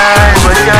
time, was